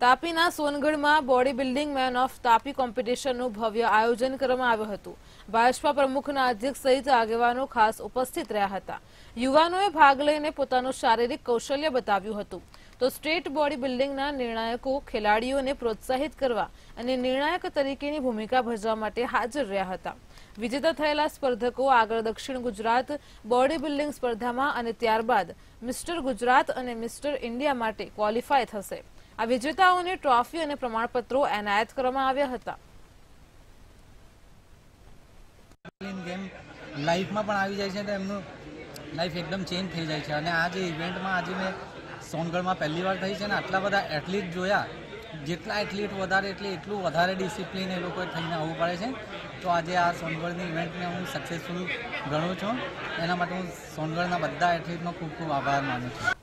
તાપીના સોનગઢમાં body building man of Tapi કોમ્પિટિશનનું ભવ્ય આયોજન કરવામાં આવ્યું હતું. ભાજપા પ્રમુખના અધ્યક્ષ સહિત આગેવાનો ખાસ ઉપસ્થિત રહ્યા હતા. યુવાનોએ ભાગ લઈને પોતાનું શારીરિક કૌશલ્ય બતાવ્યું હતું. તો સ્ટેટ બોડી બિલ્ડિંગના નિર્ણાયકો, ખેલાડીઓને પ્રોત્સાહિત કરવા અને નિર્ણાયક તરીકેની ભૂમિકા ભજવવા માટે હાજર રહ્યા હતા. વિજેતા થયેલા સ્પર્ધકો આગળ દક્ષિણ ગુજરાત બોડી બિલ્ડિંગ સ્પર્ધામાં અને ત્યારબાદ મિસ્ટર ગુજરાત અને મિસ્ટર ઇન્ડિયા માટે ક્વોલિફાય થશે. આ વિજેતાઓને ટ્રોફી અને પ્રમાણપત્રો એનાયત કરવામાં આવ્યા હતા. ગેમ લાઈફમાં પણ આવી જાય છે, તો એમનું લાઈફ એકદમ ચેન્જ થઈ જાય છે. અને આ જે ઇવેન્ટમાં આજે મેં સોનગઢમાં પહેલી વાર થઈ છે ને, આટલા બધા એથ્લીટ જોયા, જેટલા એથ્લીટ વધારે એટલે એટલું વધારે ડિસિપ્લિન એ લોકોએ થઈને આવવું પડે છે. તો આજે આ સોનગઢની ઇવેન્ટને હું સક્સેસફુલ ગણું છું. એના માટે હું સોનગઢના બધા એથ્લીટનો ખૂબ ખૂબ આભાર માનું છું.